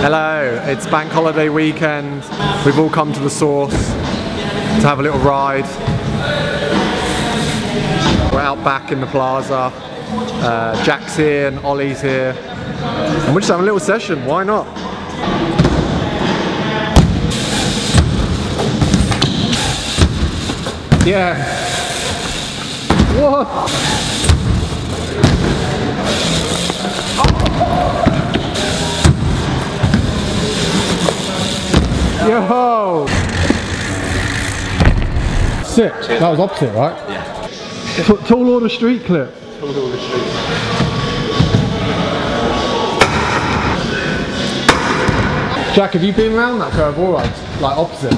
Hello, it's bank holiday weekend. We've all come to the source to have a little ride. We're out back in the plaza. Uh, Jack's here and Oli's here. And we're just having a little session, why not? Yeah. What? Sick. That was opposite, right? Yeah. T tall order street clip. Tall order street. Jack, have you been around that curve all right? Like opposite?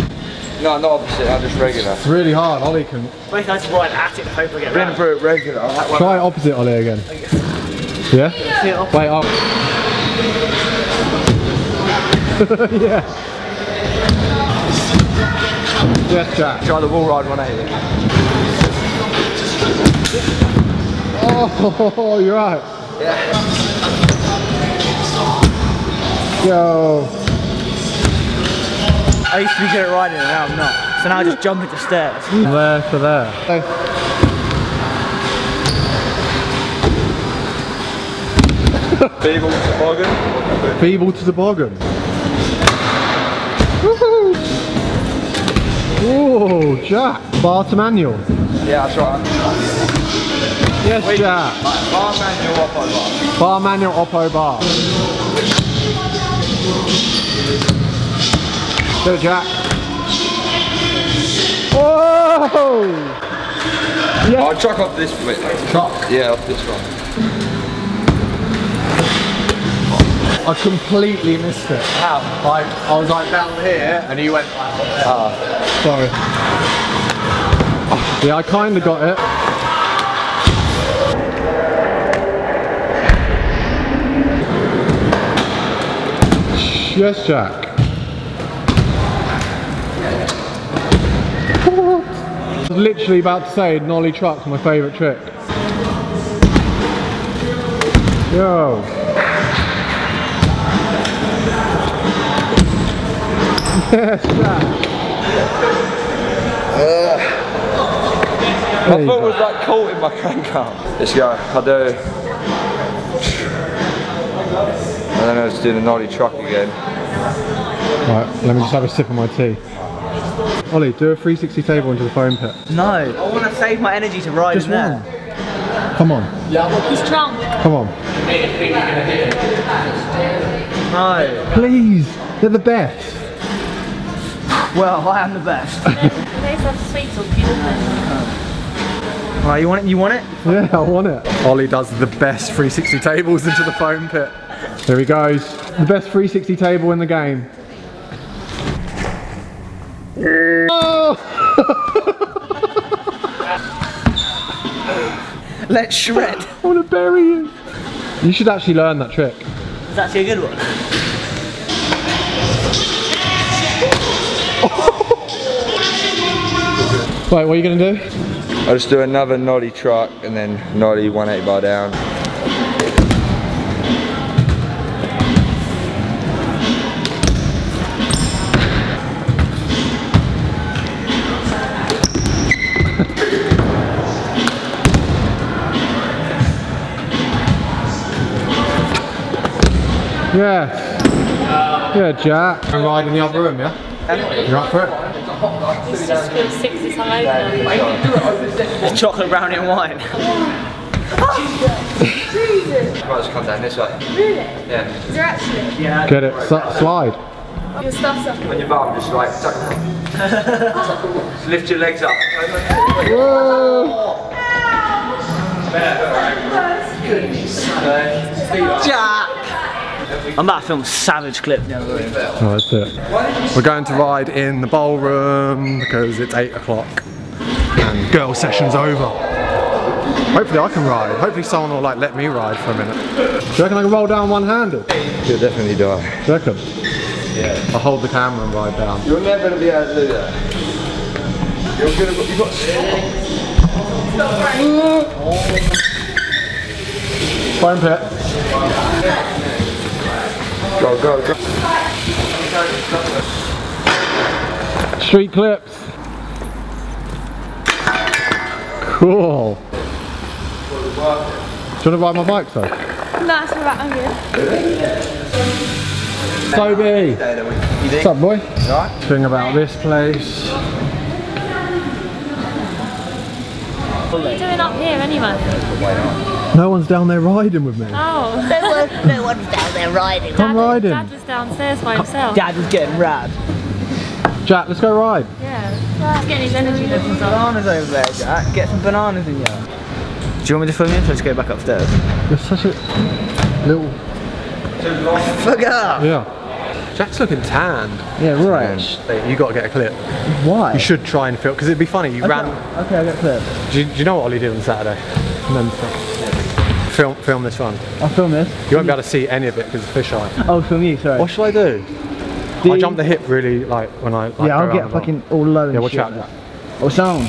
No, not opposite, I'm just regular. It's really hard. Oli can. Wait, I just ride at it and hope I get Been round. for it regular. Try opposite Oli again. Yeah? Wait up. yeah. Yes, Jack. Try the wall ride 180. Oh, you're right. Yeah. Yo. I used to be good at riding and now I'm not. So now I just jump into stairs. There for there. Feeble toboggan. Feeble to toboggan. Woohoo! Whoa, Jack. Bar to manual. Yeah, that's right. Yes, Jack. Bar manual on bar. Bar manual oppo bar. Go, Jack. Oh! Whoa! Yeah. I'll chuck off this bit. Chuck. Yeah, off this one. I completely missed it. How? Like, I was like down here and he went like, Ah. sorry. Yeah, I kind of got it. Yes, Jack. I was literally about to say nollie truck's my favourite trick. Yo. My There you foot was like caught in my crank arm. Let's go. I do. And then I was doing a nollie truck again. Right, let me just have a sip of my tea. Oli, do a 360 table into the foam pit. No. I want to save my energy to ride Just in there. one. Come on, Yeah, He's drunk. come on. No. Please, they're the best. Well, I am the best. They have sweets or peanut Right, you want it? You want it? Yeah, I want it. Oli does the best 360 tables into the foam pit. There he goes. The best 360 table in the game. Oh! Let's shred. I want to bury you. You should actually learn that trick. It's actually a good one. Wait, what are you going to do? I'll just do another nollie truck and then nollie 180 bar down. yeah. Yeah, Jack. I'm riding the other room, yeah? You're up for it? This just feels six times now. Chocolate brownie and wine. Might just come down this way. Really? Yeah. Is there actually? Yeah. Get it. S- slide. Your stuff's up. On your bum, just like tuck Just lift your legs up. Whoa! Jack. I'm about to film a savage clip in the other room. Oh, that's it. We're going to ride in the bowl room because it's 8 o'clock and girl session's over. Hopefully I can ride. Hopefully someone will like let me ride for a minute. Do you reckon I can roll down one-handed? You'll definitely die. Do you reckon? Yeah. I'll hold the camera and ride down. You're never gonna be able to do that. You're gonna, you've got to stop. Foam pit. Go, go, go. Street clips. Cool. Do you want to ride my bike, so? That's alright, I'm good. Toby! What's up, boy? Alright. Thing about this place. What are you doing up here anyway? No one's down there riding with me. Oh, No, one, no one's down there riding. Come Dad, riding. Dad was downstairs by himself. Dad was getting rad. Jack, let's go ride. Yeah. He's getting his energy levels up. Bananas over there, Jack. Get some bananas in you. Do you want me to film you? Let's go back upstairs. You're such a little. Fuck up! Yeah. Jack's looking tanned. Yeah, right. You got to get a clip. Why? You should try and film because it'd be funny. You ran. Okay, I got clip. Do you, do you know what Ollie did on Saturday? Mental. Film, film this one. I'll film this. You won't be able to see any of it because it's fisheye. Oh, film you, sorry. What should I do? Do I jump the hip really like when I. Like, yeah, I'll get the fucking all low and Yeah, watch shit. out, Jack. Oh, sound.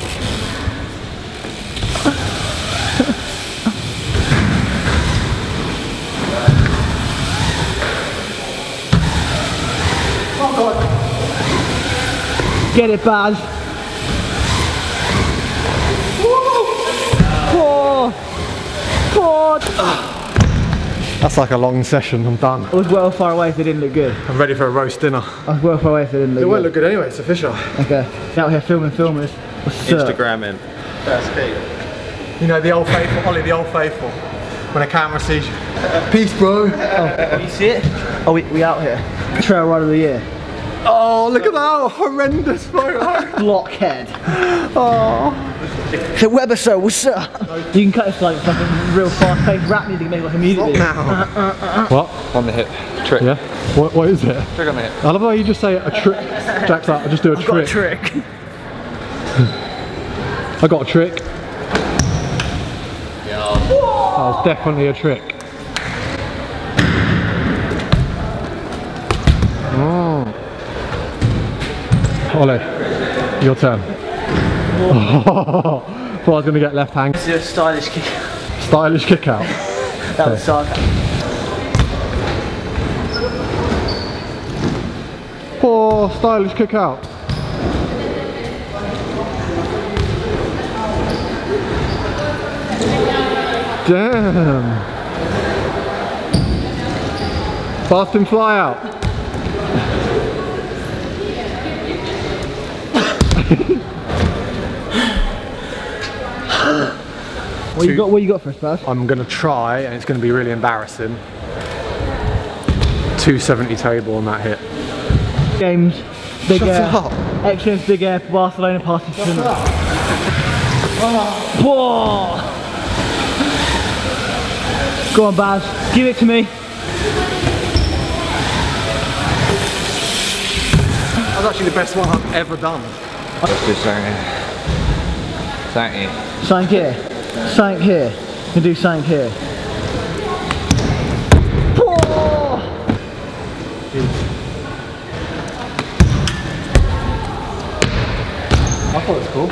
Get it, Bas. Poor. That's like a long session. I'm done. I was well far away so it didn't look good. I'm ready for a roast dinner. I was well far away so it didn't look It good. won't look good anyway. It's a fisheye. Okay. Out here filming filmers. What's up? Instagram in. That's Kate. You know the old faithful, Oli, the old faithful. When a camera sees you. Peace, bro. Oh. You see it? Oh, we, we out here. Trail Ride of the Year. Oh, look at that horrendous photo. Blockhead. Oh. So Weber, so what's up? You can cut this like fucking real fast paced rap music, make it like immediately. Uh, uh, uh, what? On the hip. Trick. Yeah. What? What is it? Trick on the hip. I love how you just say a trick. Jack's like, I just do a Got a trick. trick. I got a trick. Yeah. That was definitely a trick. Oli, your turn. Thought I was going to get left hand. This is a stylish kick. Stylish kick out. That was sarcasm. Poor stylish kick out. Damn. Fast and fly out. What you got? What you got for us, Bas? I'm gonna try, and it's gonna be really embarrassing. 270 table on that hit. Games. Big Shut Air. up. Excellence Big Air. For Barcelona Party Cinema. Whoa. Go on, Bas. Give it to me. That's actually the best one I've ever done. Let's do something. Thank you. Something here. Something here. You can do something here. Whoa. I thought it was cool.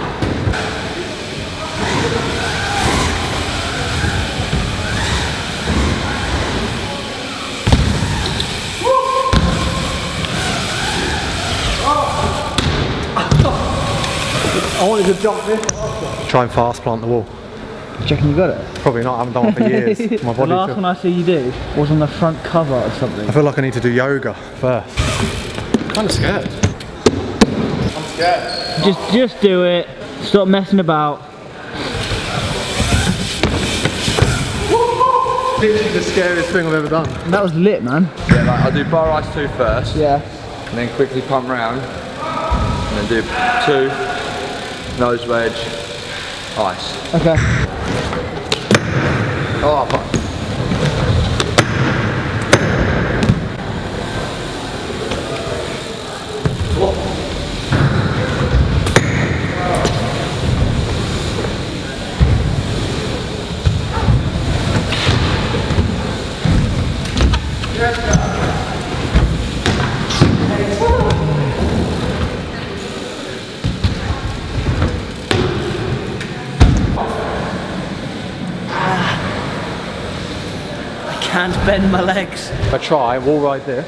I wanted to jump this. Try and fast plant the wall. Do you reckon you got it? Probably not, I haven't done one for years. My the last feel- one I see you do was on the front cover of something. I feel like I need to do yoga first. kind of scared. I'm scared. Just, just do it. Stop messing about. Literally the scariest thing I've ever done. That was lit, man. Yeah, like I'll do bar ice two first, Yeah. and then quickly pump round, and then do two, nose wedge, ice. Okay. Oh, can't bend my legs. If I try, wall ride there,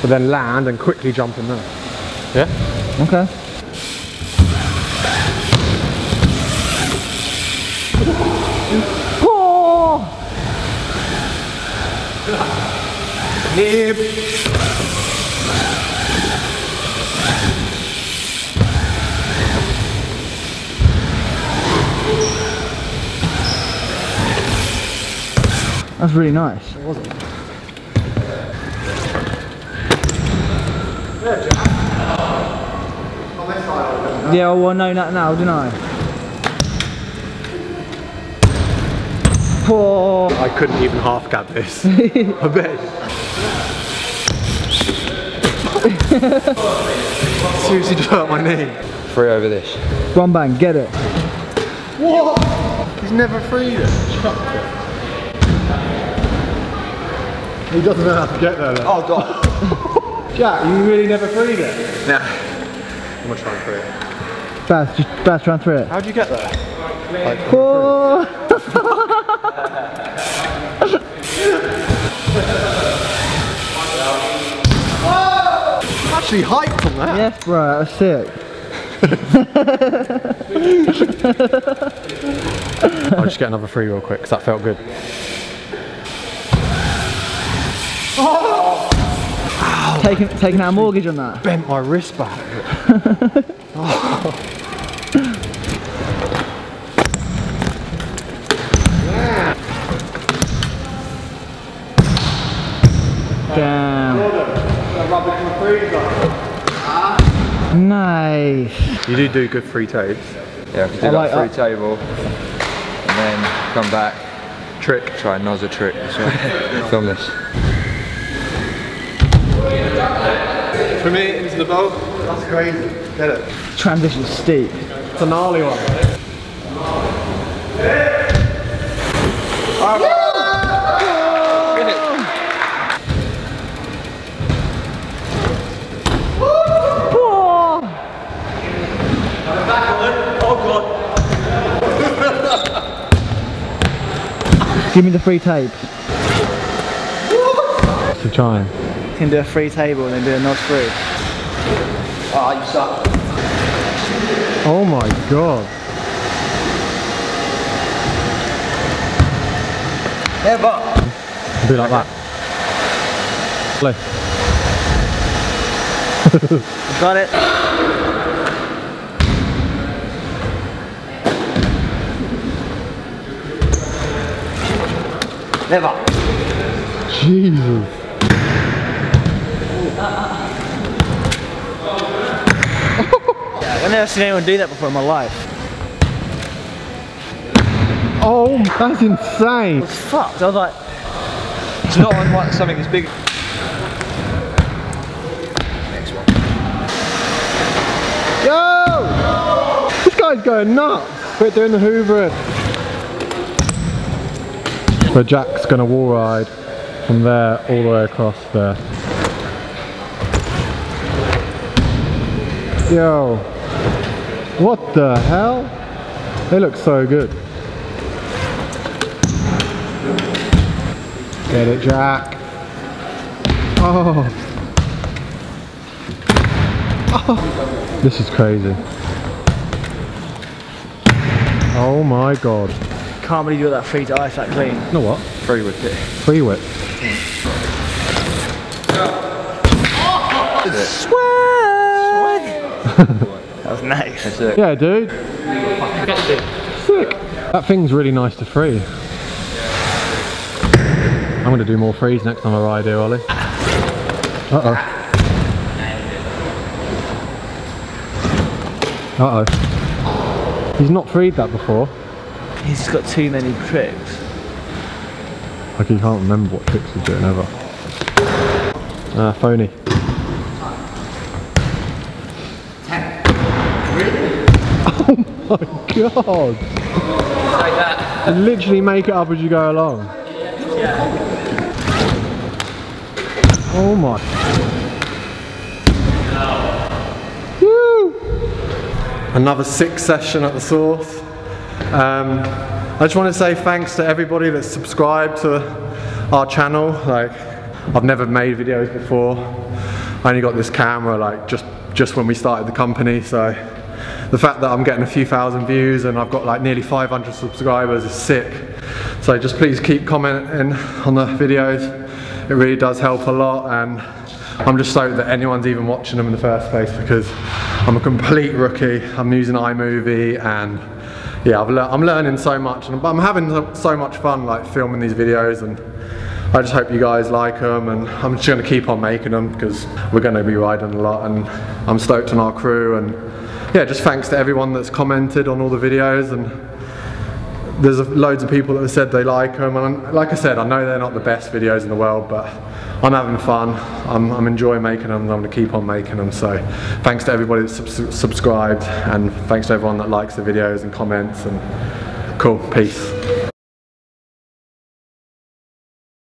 but then land and quickly jump in there. Yeah? Okay. Oh! That's really nice. Yeah, well, I know that now, didn't I? Oh, I couldn't even half cab this. I bet. Seriously just hurt my knee. Free over this. one bang, get it. What? He's never freed it. Chucked it. He doesn't know how to get there. Then. Oh god. Jack, you really never freed it? Nah. I'm gonna try and free it. Bas, just Bas, try and through it. How'd you get there? Like, Oh! Actually hyped on that. Yes, bro, that's sick. I'll just get another free real quick because that felt good. Taking, taking out a mortgage on that. Bent my wrist back. Damn. Nice. You do do good free tapes. Yeah, I could do I that like free table. And then come back. Trick. Try and nose a trick. Film this. For me, into the bow. That's crazy. Get it. Transition steep. It's a gnarly one. Give me the free tape. To try. Can do a free table and then do a nod free. Ah, you suck. Oh my god. Never. Do like that. Play. Got it. Never. Jesus. I've never seen anyone do that before in my life. Oh, that's insane. It's fucked. I was like, It's not on like something as big. Next one. Yo! This guy's going nuts. Quit doing the hoovering. So Jack's gonna wall ride from there all the way across there. Yo. What the hell? They look so good. Get it, Jack. Oh. Oh. This is crazy. Oh my god. can't believe you got that free to ice that clean. Know what? Free whip it. Free whip. That was nice. That's it. Yeah, dude. Sick. That thing's really nice to free. I'm going to do more frees next time I ride here, Oli. Uh-oh. Uh-oh. He's not freed that before. He's got too many tricks. Like he can't remember what tricks he's doing ever. Ah, phony. Oh my god! You literally make it up as you go along. Yeah. Oh my. Woo! Another six session at the source. Um, I just want to say thanks to everybody that's subscribed to our channel. Like, I've never made videos before. I only got this camera like just just when we started the company, so the fact that I'm getting a few thousand views and I've got like nearly 500 subscribers is sick. So just please keep commenting on the videos. It really does help a lot and I'm just stoked that anyone's even watching them in the first place because I'm a complete rookie. I'm using iMovie and yeah, I've le I'm learning so much and I'm having so much fun like filming these videos and I just hope you guys like them and I'm just going to keep on making them because we're going to be riding a lot and I'm stoked on our crew and yeah, just thanks to everyone that's commented on all the videos and there's loads of people that have said they like them and like I said I know they're not the best videos in the world but I'm having fun. I'm, I'm enjoying making them and I'm going to keep on making them so thanks to everybody that's subscribed and thanks to everyone that likes the videos and comments and cool peace